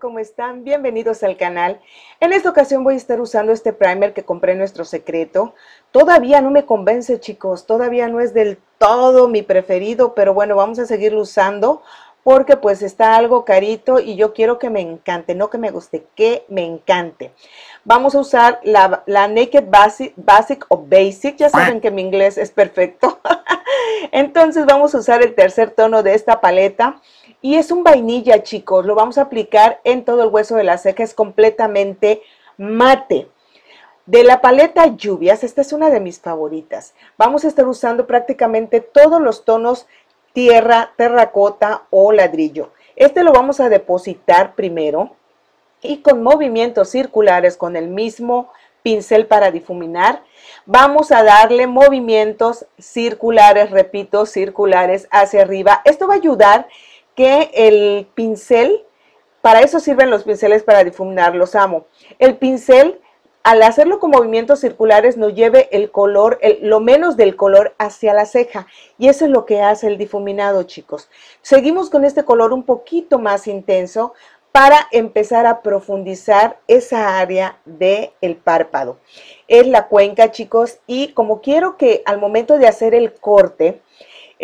¿Cómo están? Bienvenidos al canal. En esta ocasión voy a estar usando este primer que compré en Nuestro Secreto. Todavía no me convence, chicos. Todavía no es del todo mi preferido, pero bueno, vamos a seguirlo usando porque pues está algo carito y yo quiero que me encante, no que me guste, que me encante. Vamos a usar la, Naked Basic, Basic o Basic, ya saben que mi inglés es perfecto. Entonces vamos a usar el tercer tono de esta paleta y es un vainilla, chicos. Lo vamos a aplicar en todo el hueso de la ceja. Es completamente mate. De la paleta Lluvias, esta es una de mis favoritas. Vamos a estar usando prácticamente todos los tonos tierra, terracota o ladrillo. Este lo vamos a depositar primero y con movimientos circulares con el mismo pincel para difuminar, vamos a darle movimientos circulares, repito, circulares hacia arriba. Esto va a ayudar que el pincel, para eso sirven los pinceles para difuminar, los amo. El pincel, al hacerlo con movimientos circulares, nos lleve el color, lo menos del color hacia la ceja. Y eso es lo que hace el difuminado, chicos. Seguimos con este color un poquito más intenso para empezar a profundizar esa área del el párpado. Es la cuenca, chicos, y como quiero que al momento de hacer el corte,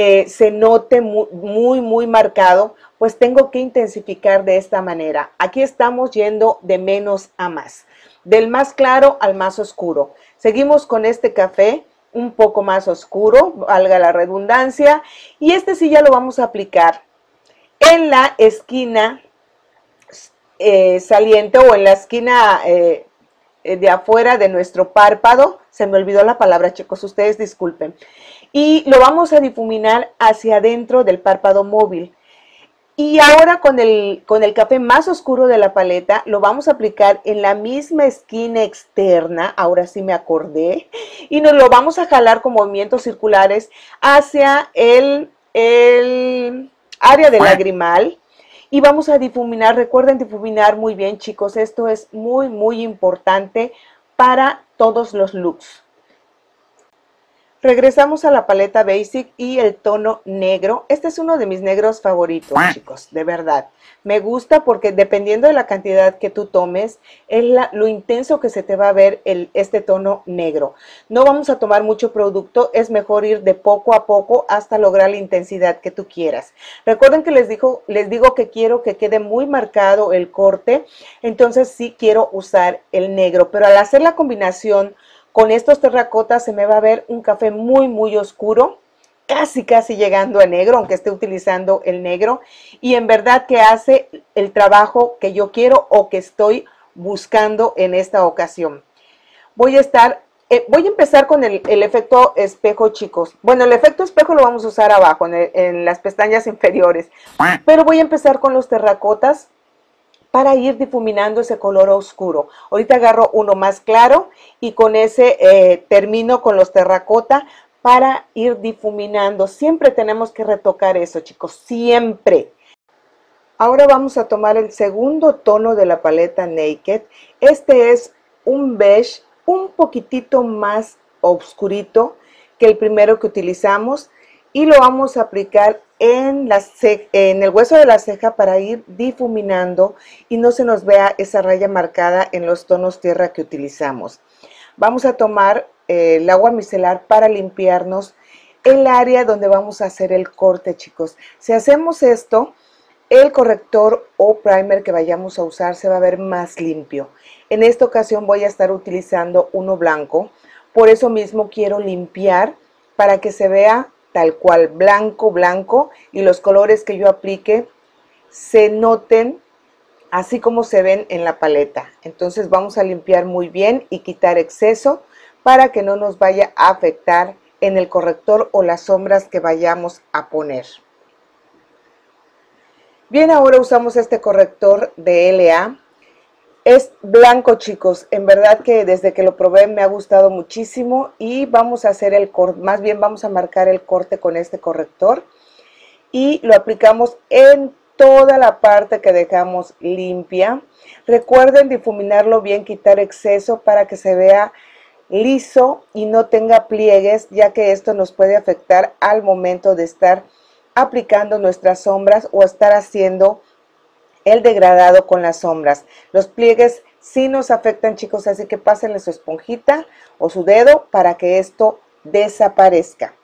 eh, se note muy, muy, marcado, pues tengo que intensificar de esta manera. Aquí estamos yendo de menos a más, del más claro al más oscuro. Seguimos con este café un poco más oscuro, valga la redundancia, y este sí ya lo vamos a aplicar en la esquina eh, saliente o en la esquina eh, de afuera de nuestro párpado. Se me olvidó la palabra, chicos, ustedes disculpen y lo vamos a difuminar hacia adentro del párpado móvil. Y ahora con el, con el café más oscuro de la paleta lo vamos a aplicar en la misma esquina externa, ahora sí me acordé, y nos lo vamos a jalar con movimientos circulares hacia el, el área del lagrimal y vamos a difuminar, recuerden difuminar muy bien chicos, esto es muy muy importante para todos los looks. Regresamos a la paleta Basic y el tono negro. Este es uno de mis negros favoritos, chicos, de verdad. Me gusta porque dependiendo de la cantidad que tú tomes, es lo intenso que se te va a ver el, este tono negro. No vamos a tomar mucho producto, es mejor ir de poco a poco hasta lograr la intensidad que tú quieras. Recuerden que les, digo, les digo que quiero que quede muy marcado el corte, entonces sí quiero usar el negro, pero al hacer la combinación con estos terracotas se me va a ver un café muy, muy oscuro, casi, casi llegando a negro, aunque esté utilizando el negro. Y en verdad que hace el trabajo que yo quiero o que estoy buscando en esta ocasión. Voy a estar, eh, voy a empezar con el, efecto espejo, chicos. Bueno, el efecto espejo lo vamos a usar abajo, en, en las pestañas inferiores. Pero voy a empezar con los terracotas para ir difuminando ese color oscuro. Ahorita agarro uno más claro y con ese eh, termino con los terracota para ir difuminando. Siempre tenemos que retocar eso, chicos, siempre. Ahora vamos a tomar el segundo tono de la paleta Naked. Este es un beige un poquitito más oscurito que el primero que utilizamos y lo vamos a aplicar en, el hueso de la ceja para ir difuminando y no se nos vea esa raya marcada en los tonos tierra que utilizamos. Vamos a tomar eh, el agua micelar para limpiarnos el área donde vamos a hacer el corte, chicos. Si hacemos esto, el corrector o primer que vayamos a usar se va a ver más limpio. En esta ocasión voy a estar utilizando uno blanco, por eso mismo quiero limpiar para que se vea tal cual, blanco, blanco, y los colores que yo aplique se noten así como se ven en la paleta. Entonces vamos a limpiar muy bien y quitar exceso para que no nos vaya a afectar en el corrector o las sombras que vayamos a poner. Bien, ahora usamos este corrector de LA es blanco, chicos. En verdad que desde que lo probé me ha gustado muchísimo y vamos a hacer el corte, más bien vamos a marcar el corte con este corrector y lo aplicamos en toda la parte que dejamos limpia. Recuerden difuminarlo bien, quitar exceso para que se vea liso y no tenga pliegues, ya que esto nos puede afectar al momento de estar aplicando nuestras sombras o estar haciendo el degradado con las sombras. Los pliegues sí nos afectan chicos, así que pásenle su esponjita o su dedo para que esto desaparezca.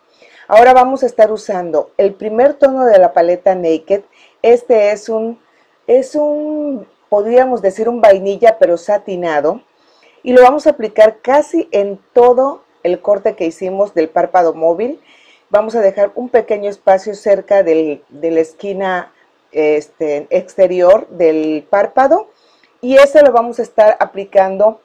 Ahora vamos a estar usando el primer tono de la paleta Naked. Este es un, es un, podríamos decir un vainilla, pero satinado. Y lo vamos a aplicar casi en todo el corte que hicimos del párpado móvil. Vamos a dejar un pequeño espacio cerca de la esquina este, exterior del párpado. Y ese lo vamos a estar aplicando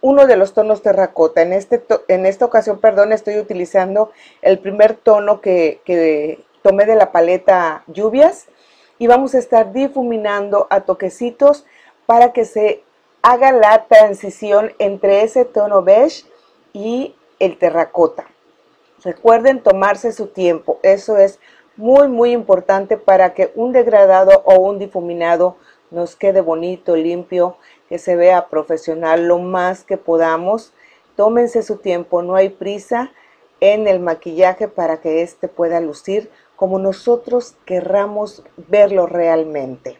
uno de los tonos terracota. En, este en esta ocasión, perdón, estoy utilizando el primer tono que, que tomé de la paleta Lluvias y vamos a estar difuminando a toquecitos para que se haga la transición entre ese tono beige y el terracota. Recuerden tomarse su tiempo, eso es muy muy importante para que un degradado o un difuminado nos quede bonito, limpio que se vea profesional lo más que podamos. Tómense su tiempo, no hay prisa en el maquillaje para que éste pueda lucir como nosotros querramos verlo realmente.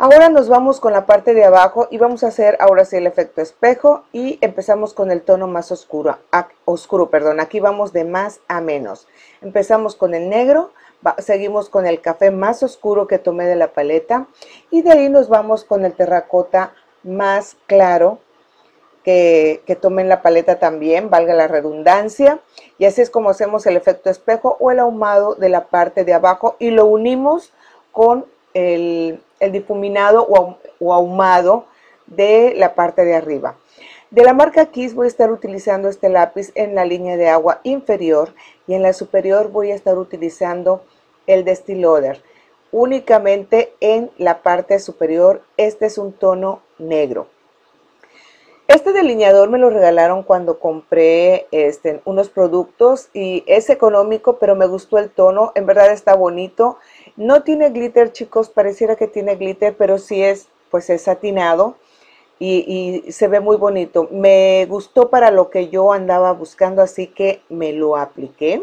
Ahora nos vamos con la parte de abajo y vamos a hacer ahora sí el efecto espejo y empezamos con el tono más oscuro, oscuro, perdón, aquí vamos de más a menos. Empezamos con el negro, seguimos con el café más oscuro que tomé de la paleta y de ahí nos vamos con el terracota más claro que, que tomé en la paleta también, valga la redundancia. Y así es como hacemos el efecto espejo o el ahumado de la parte de abajo y lo unimos con el, difuminado o, ahumado de la parte de arriba. De la marca Kiss voy a estar utilizando este lápiz en la línea de agua inferior y en la superior voy a estar utilizando el Destiloder. Únicamente en la parte superior, este es un tono negro. Este delineador me lo regalaron cuando compré este, unos productos y es económico, pero me gustó el tono. En verdad está bonito. No tiene glitter, chicos. Pareciera que tiene glitter, pero sí es, pues es satinado y, se ve muy bonito. Me gustó para lo que yo andaba buscando, así que me lo apliqué.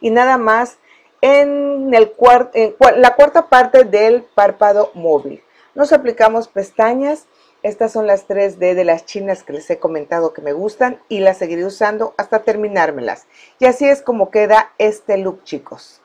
Y nada más en, el la cuarta parte del párpado móvil. Nos aplicamos pestañas. Estas son las 3D de las chinas que les he comentado que me gustan y las seguiré usando hasta terminármelas. Y así es como queda este look, chicos.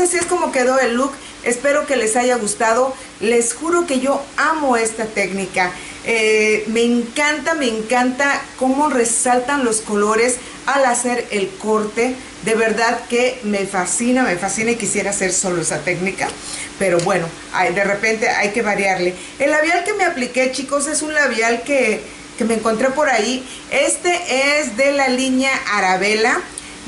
Así es como quedó el look. Espero que les haya gustado. Les juro que yo amo esta técnica. Eh, me encanta, me encanta cómo resaltan los colores al hacer el corte. De verdad que me fascina, me fascina y quisiera hacer solo esa técnica. Pero bueno, de repente hay que variarle. El labial que me apliqué, chicos, es un labial que que me encontré por ahí. Este es de la línea Arabella,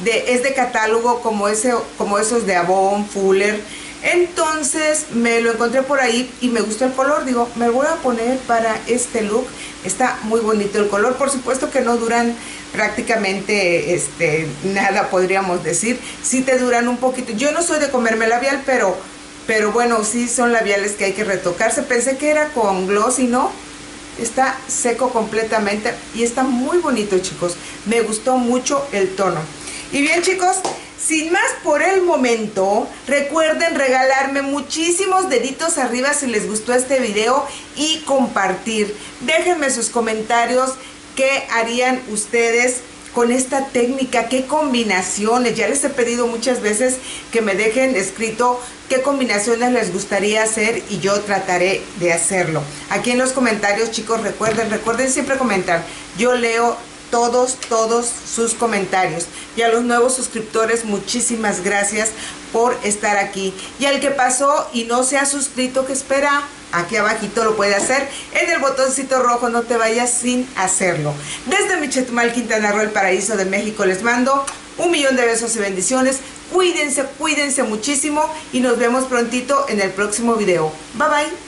de, es de catálogo como, ese, como esos de Avon, Fuller. Entonces me lo encontré por ahí y me gustó el color. Digo, me voy a poner para este look. Está muy bonito el color. Por supuesto que no duran prácticamente este, nada, podríamos decir. Sí te duran un poquito. Yo no soy de comerme labial, pero, pero bueno, sí son labiales que hay que retocarse. Pensé que era con gloss y no. Está seco completamente y está muy bonito, chicos. Me gustó mucho el tono. Y bien, chicos, sin más por el momento, recuerden regalarme muchísimos deditos arriba si les gustó este video y compartir. Déjenme sus comentarios qué harían ustedes con esta técnica, qué combinaciones. Ya les he pedido muchas veces que me dejen escrito qué combinaciones les gustaría hacer y yo trataré de hacerlo. Aquí en los comentarios, chicos, recuerden, recuerden siempre comentar. Yo leo todos, todos sus comentarios. Y a los nuevos suscriptores, muchísimas gracias por estar aquí. Y al que pasó y no se ha suscrito, que espera, aquí abajito lo puede hacer. En el botoncito rojo, no te vayas sin hacerlo. Desde Michetumal, Quintana Roo, el paraíso de México, les mando un millón de besos y bendiciones. Cuídense, cuídense muchísimo y nos vemos prontito en el próximo video. Bye bye.